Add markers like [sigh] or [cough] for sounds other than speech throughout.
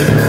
Yes.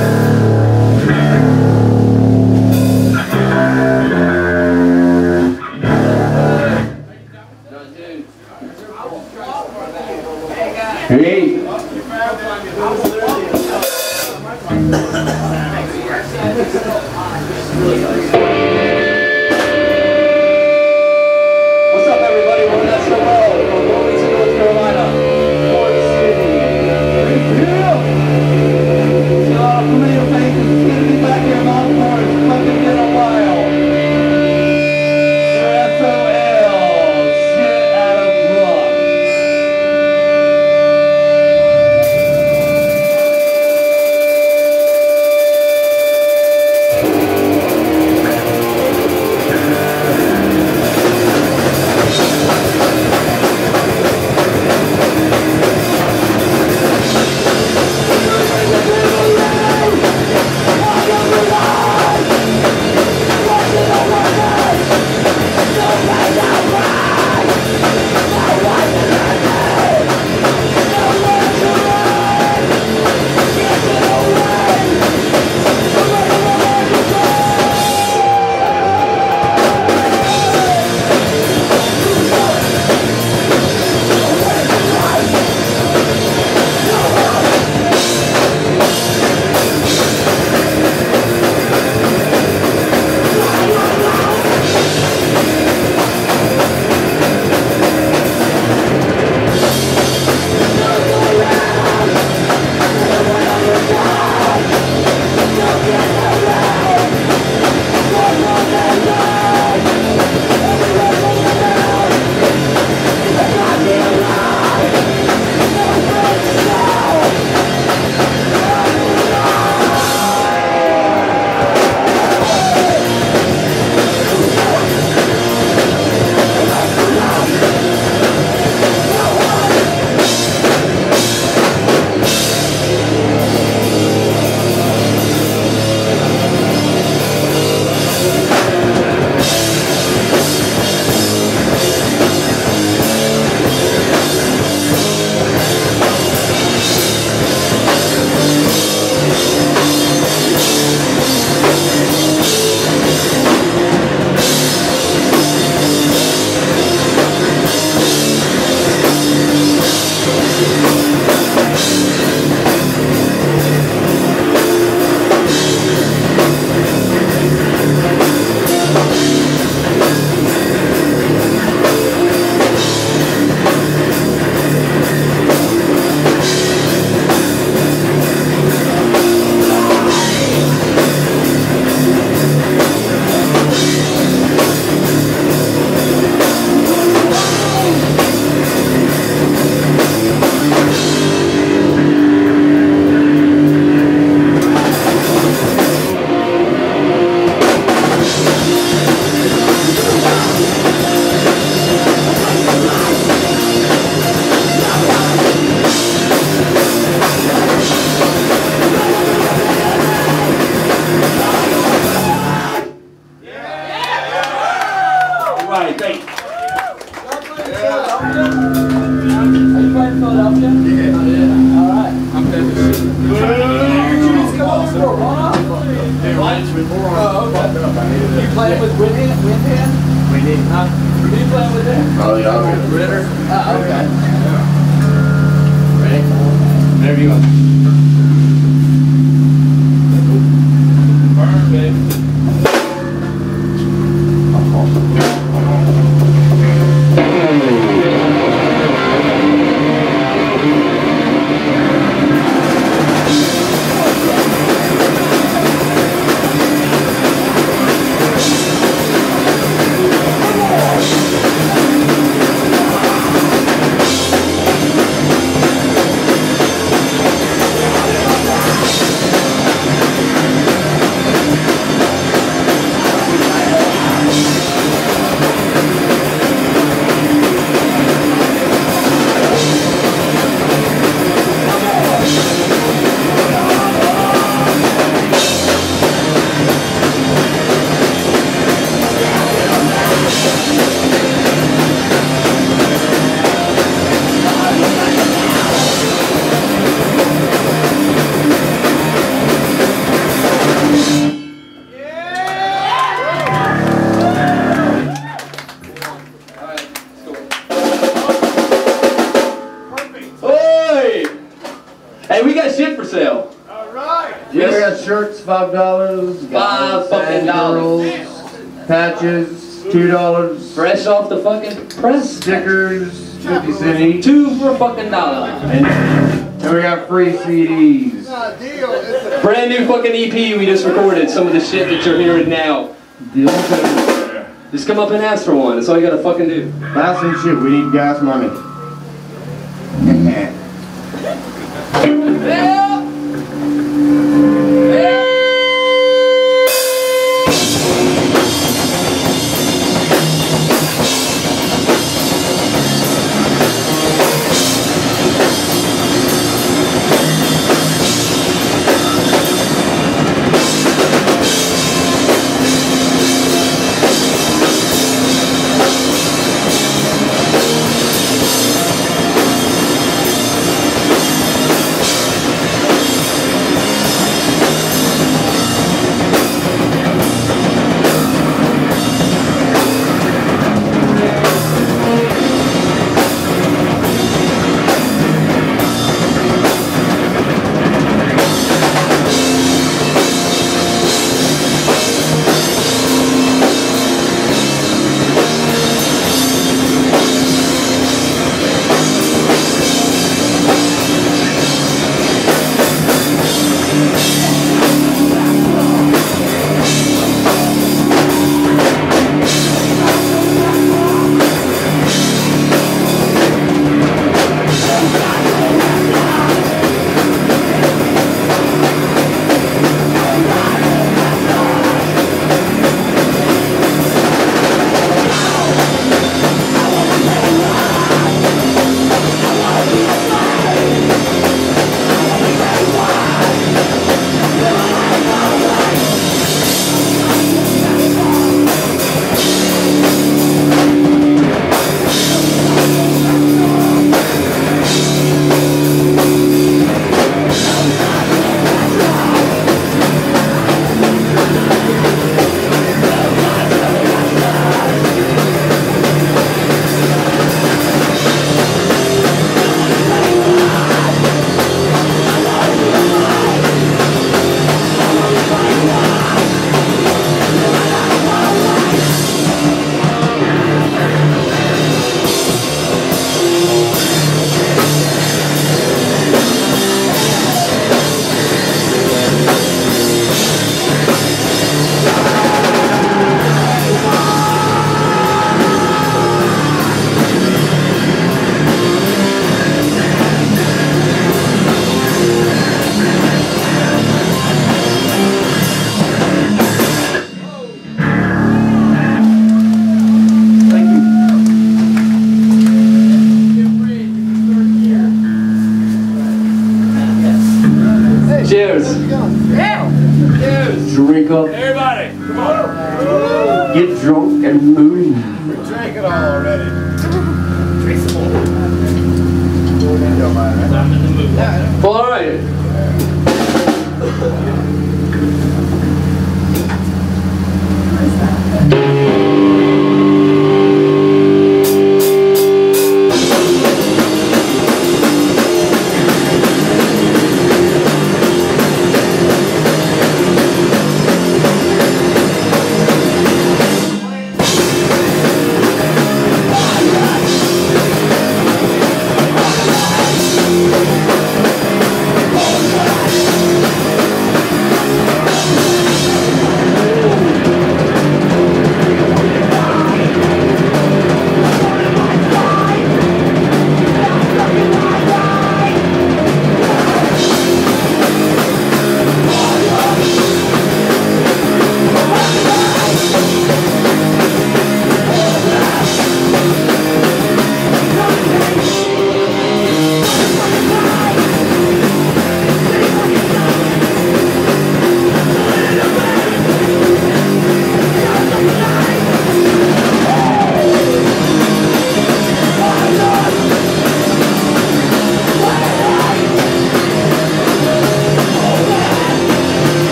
before. Oh, okay. You playing with wind Winhand? Winhand? Winhand. Huh? Are You playing with it? Oh, yeah. I'm Ritter? Oh, okay. Ready? There you go. Burn, babe. Five dollars. Five fucking dollars. Patches, two dollars. Fresh off the fucking press. Stickers, fifty cent each. Two for a fucking dollar. And, and we got free CDs. Brand new fucking EP we just recorded. Some of the shit that you're hearing now. Just come up and ask for one. That's all you gotta fucking do. it. Buy some shit. We need gas money.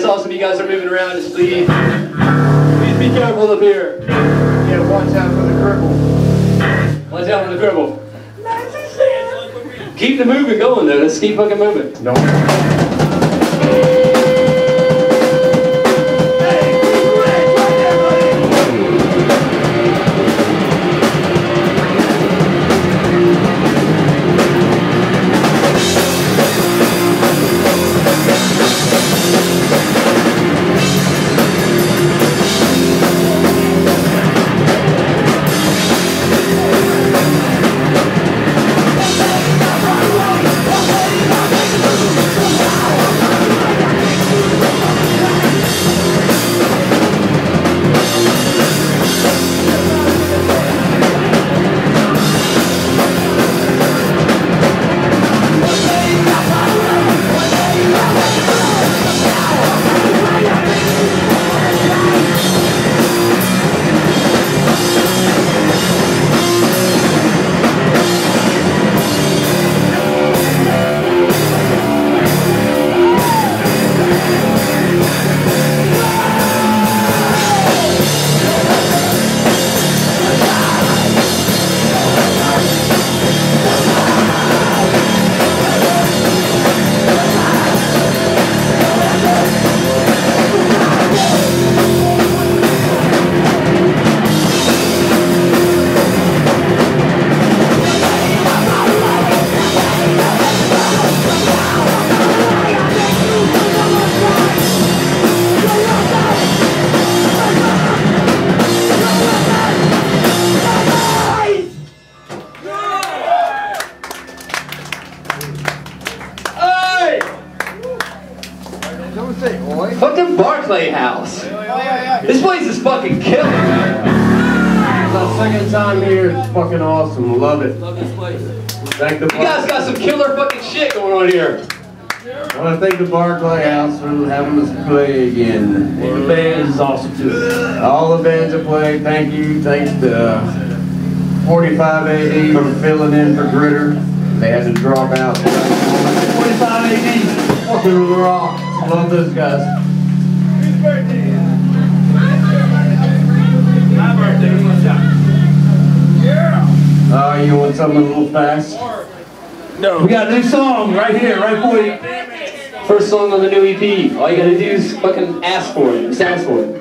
It's awesome. you guys are moving around. Just please, please be careful up here. Yeah, watch out for the cripple. Watch out for the cripple. Keep the movement going though. Let's keep fucking moving. No. I want to thank Barclay House for having us play again. And the band is awesome too. All the bands that played, thank you. Thanks to uh, 45 AD for filling in for Gritter. They had to drop out. 45 AD. Fucking rock. Love those guys. Whose birthday is it? My birthday, what's up? Yeah. Uh, you want something a little fast? No. We got a new song right here, right for you. First song on the new EP. All you gotta do is fucking ask for it. Just ask for it.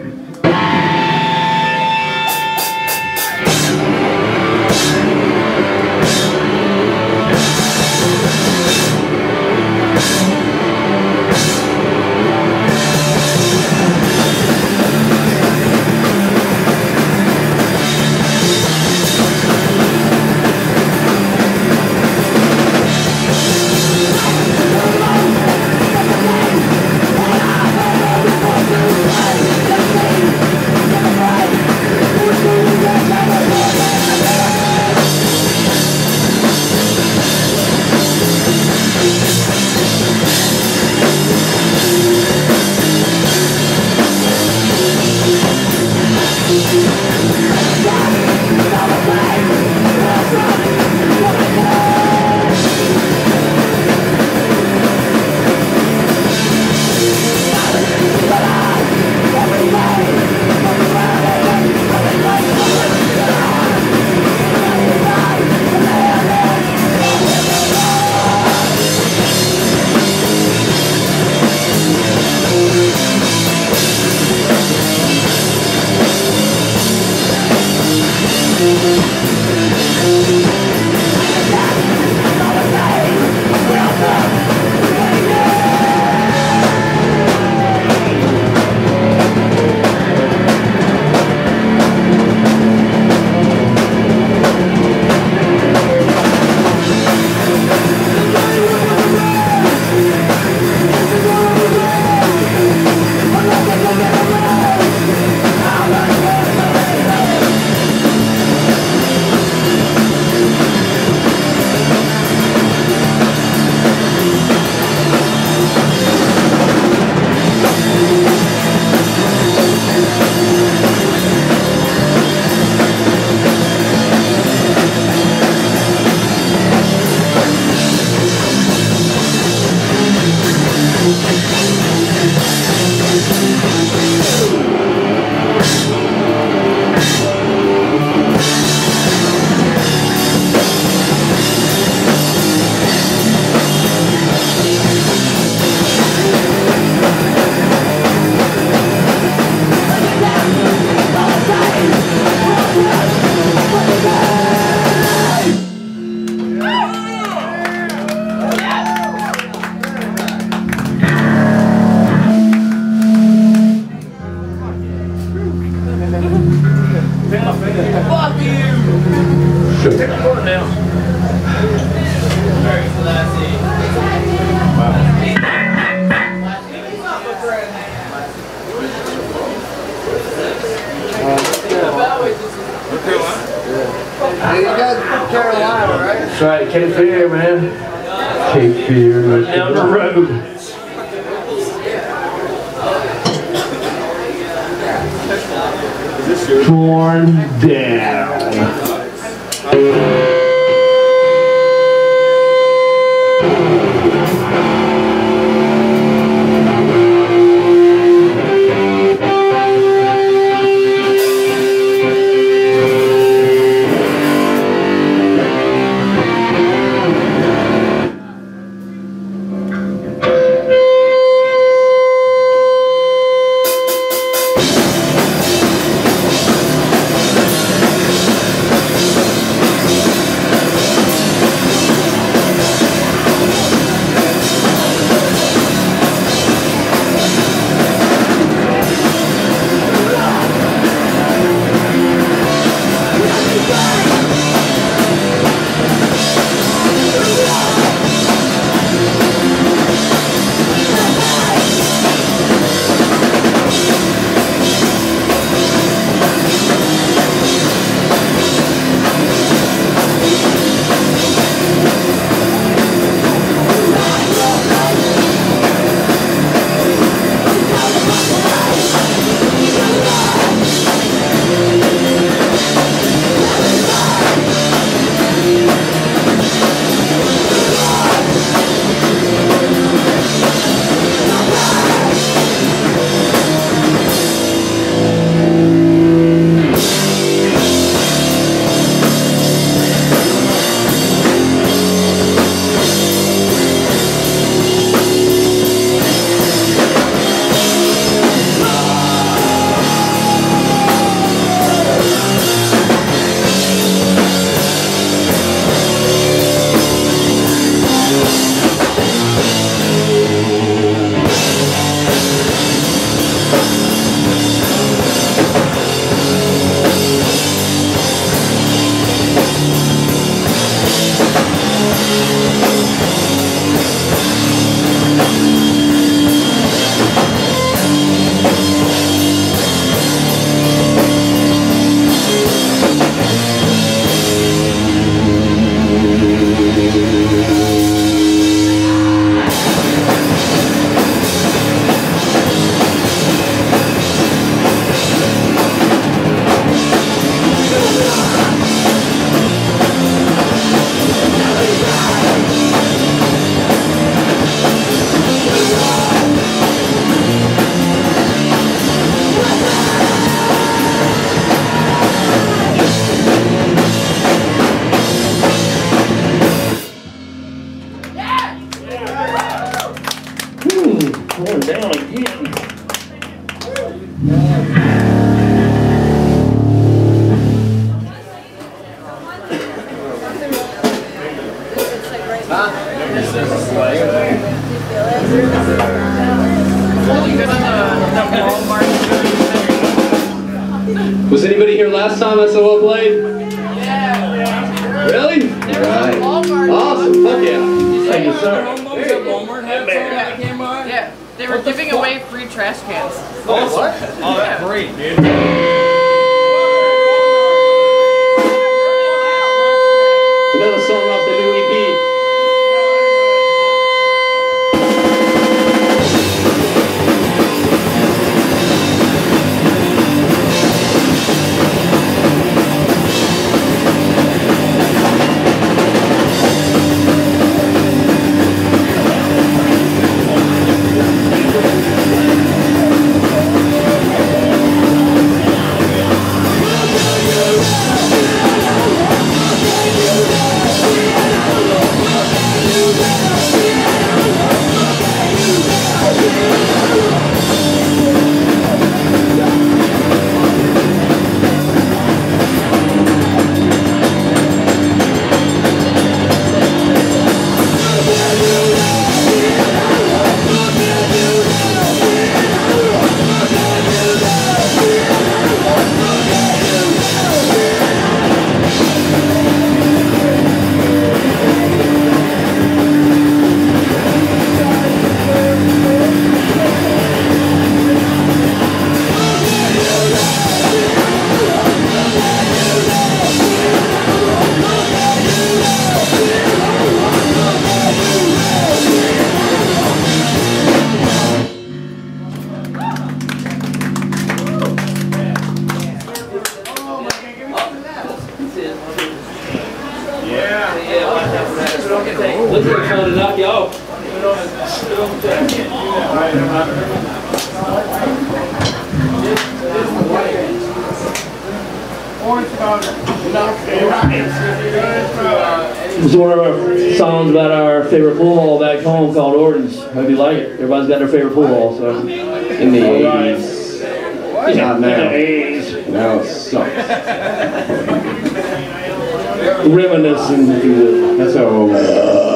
This is one of our songs about our favorite pool hall back home called Orton's. Hope you like it. Everybody's got their favorite pool hall, so. In the All right. 80s. Not now. Now it sucks. Reminiscing, if you will. That's how old I am.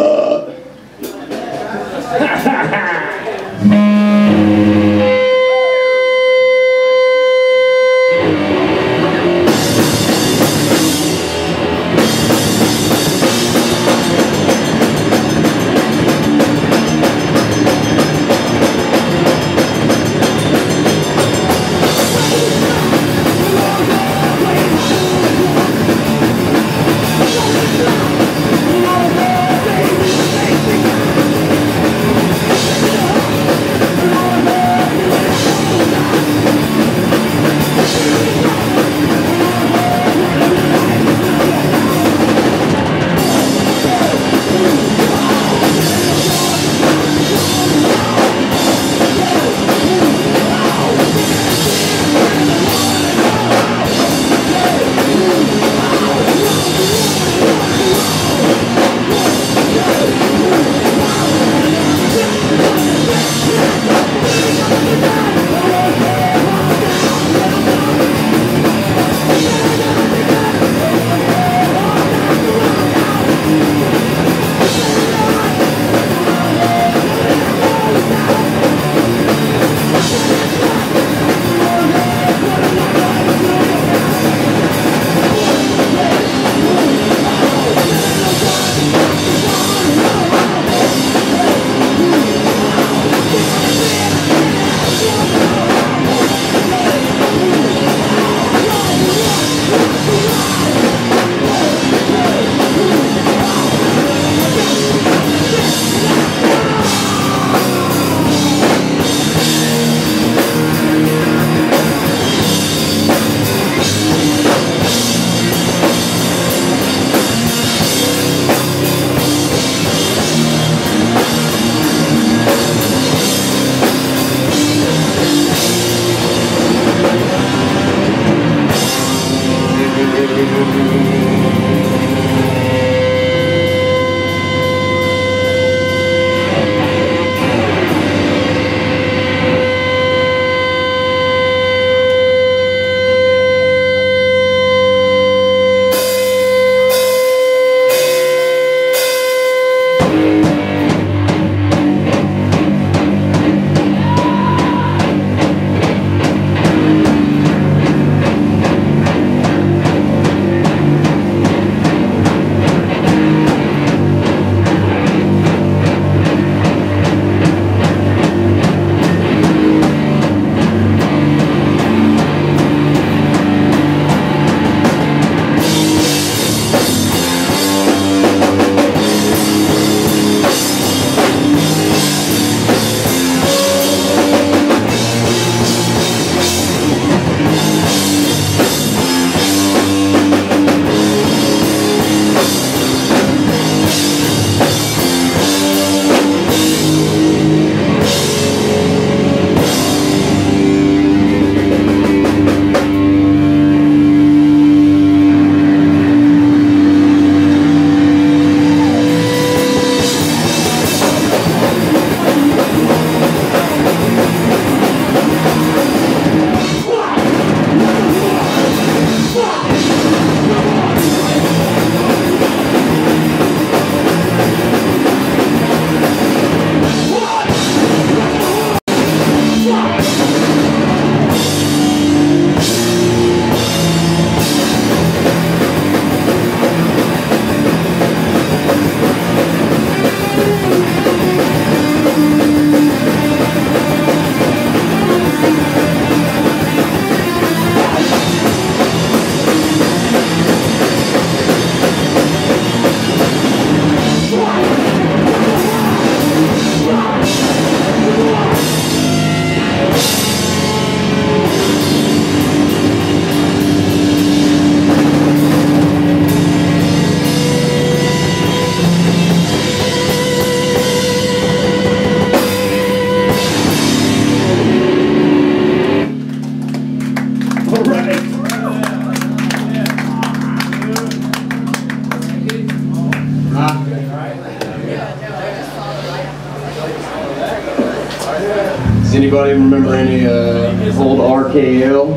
Anybody remember any uh, old RKL?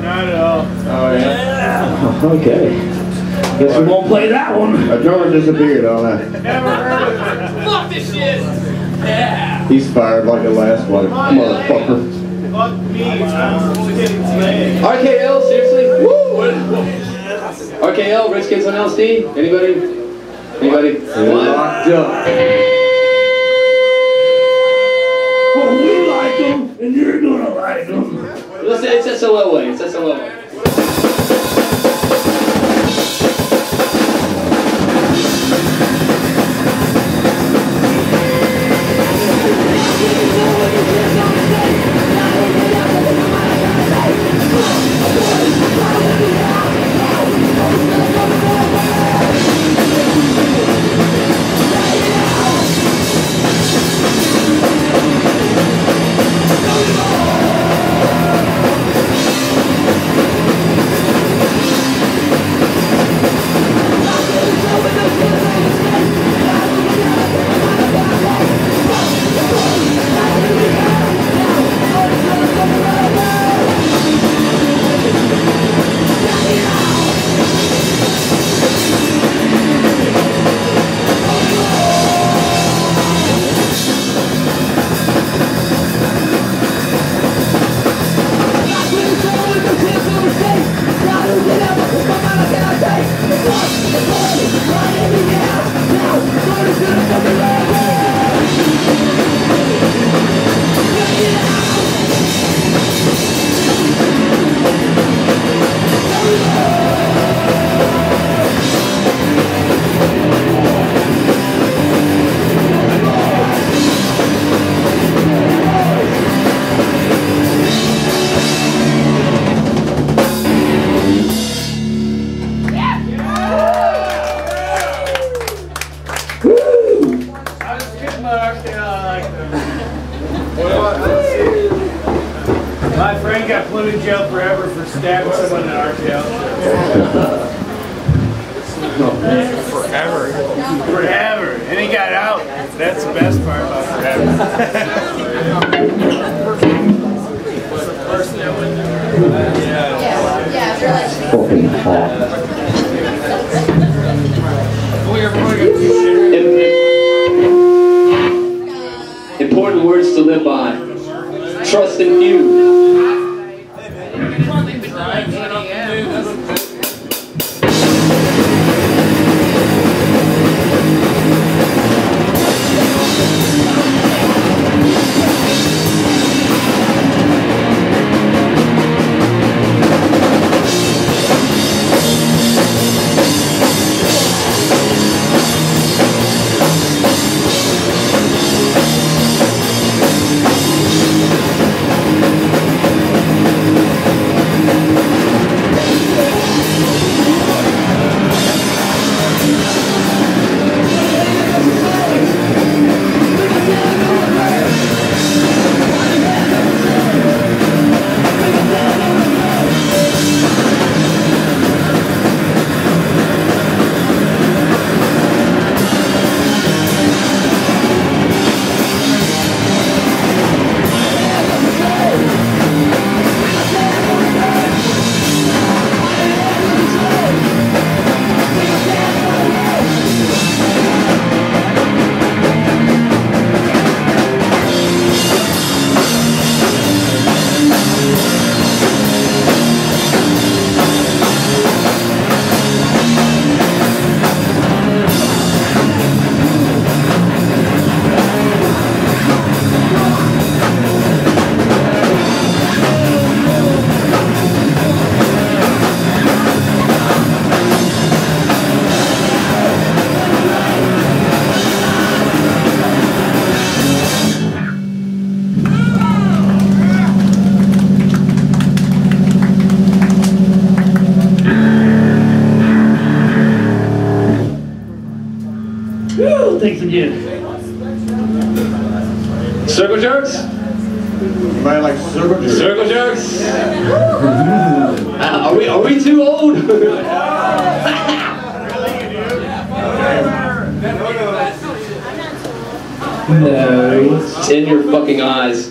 Not at all. Oh yeah. [laughs] Okay. Guess we won't play that one. A drummer disappeared on that. Ever heard it? Fuck this shit! Yeah. He's fired like the last one, motherfucker. Fuck me. I'm getting today. RKL, seriously? Woo! RKL, Rich Kids on LSD? Anybody? Anybody? Locked up. Listen, it's SOL way. It's SOL way. I for stabbing someone in an RKL. Forever. Forever. And he got out. That's the best part about forever. Yeah, they're like. Fucking hot. Important words to live by. Trust in you. Woo, are we too old? [laughs] No. it's in your fucking eyes.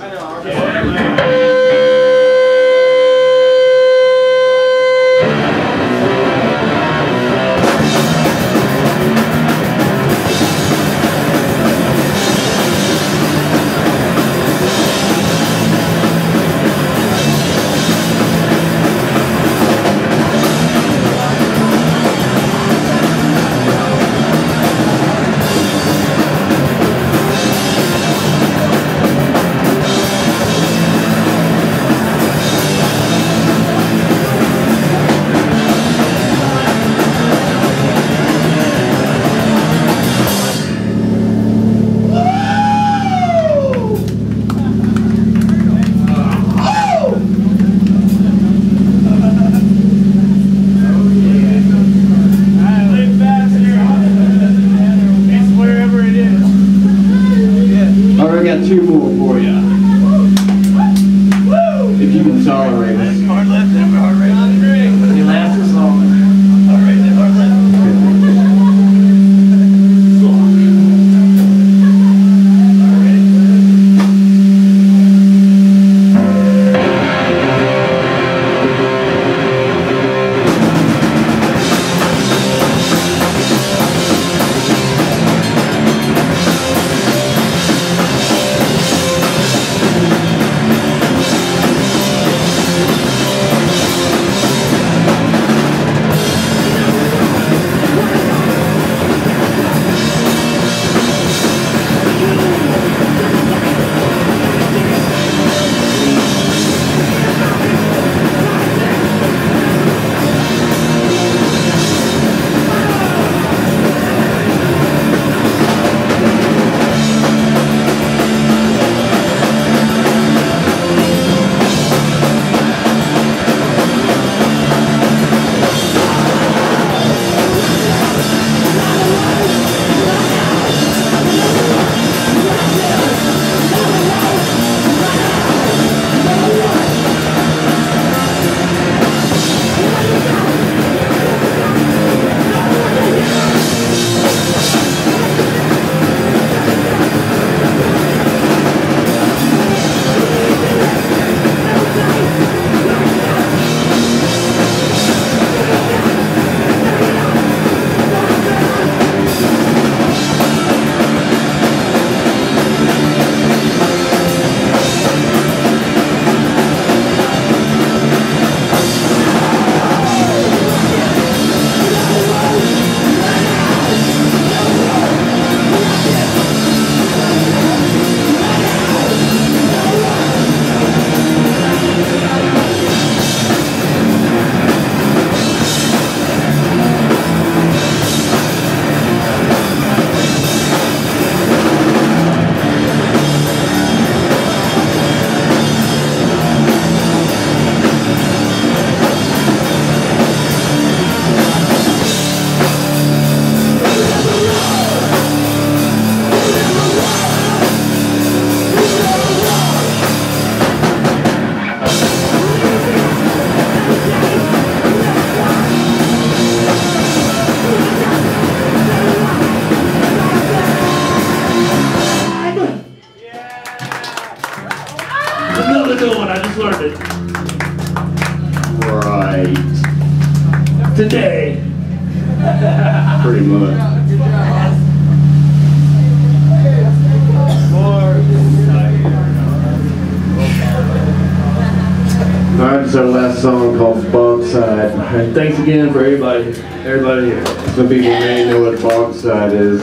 Bogside. And thanks again for everybody, everybody here. Some people may know what Bogside is.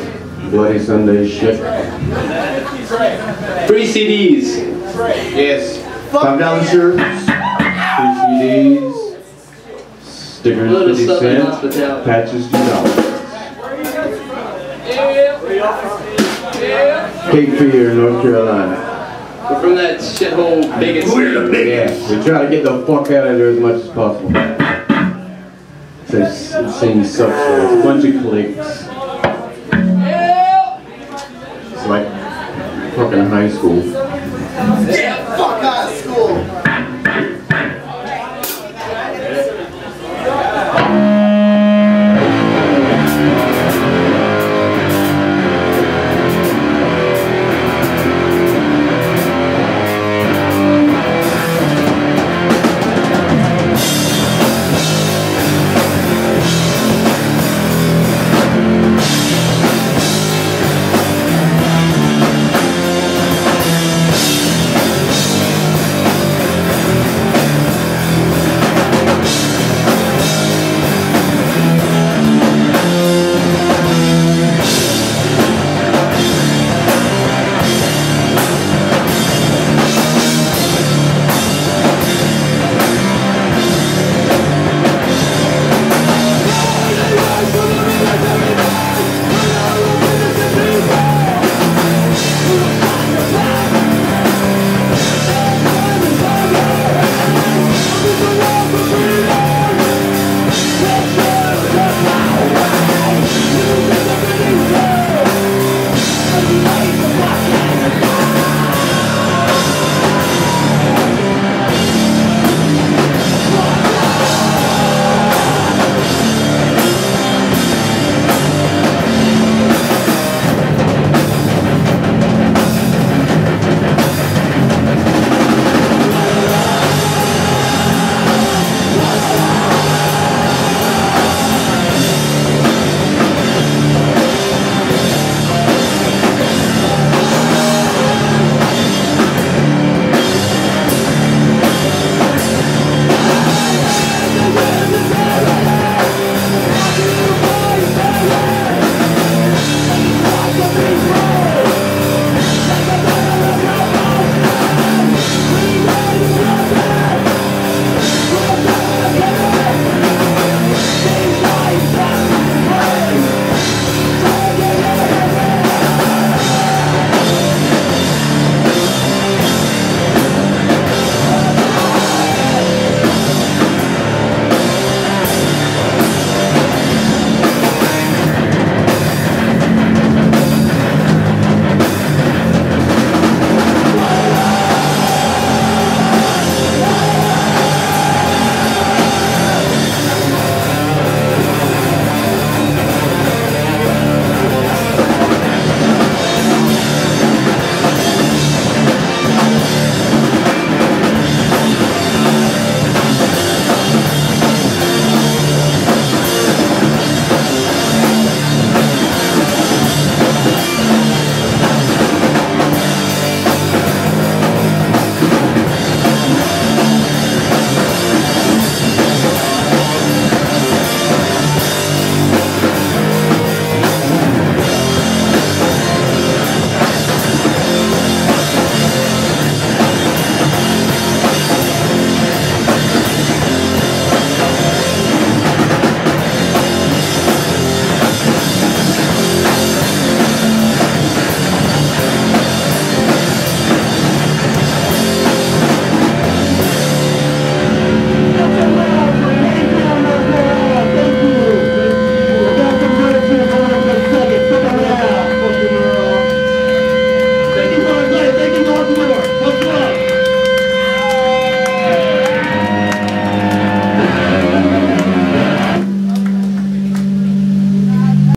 Bloody Sunday shit. Free CDs. Yes. Five dollar shirts, free CDs, stickers Little fifty Southern cents, hospitality. patches two dollars. Cape Fear, North Carolina. We're from that shithole we're the biggest. Yeah, we try to get the fuck out of there as much as possible. Since it seems a bunch of clicks. It's like fucking high school. Yeah, Fuck of school.